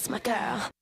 That's my girl.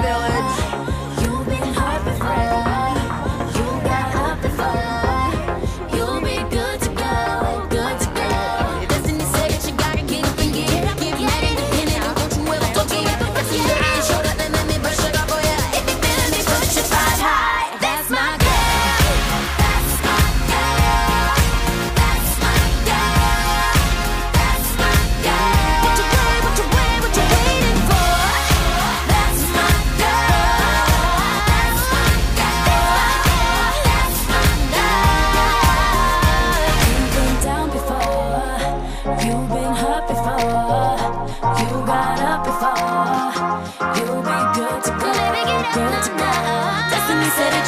Village. Destiny said that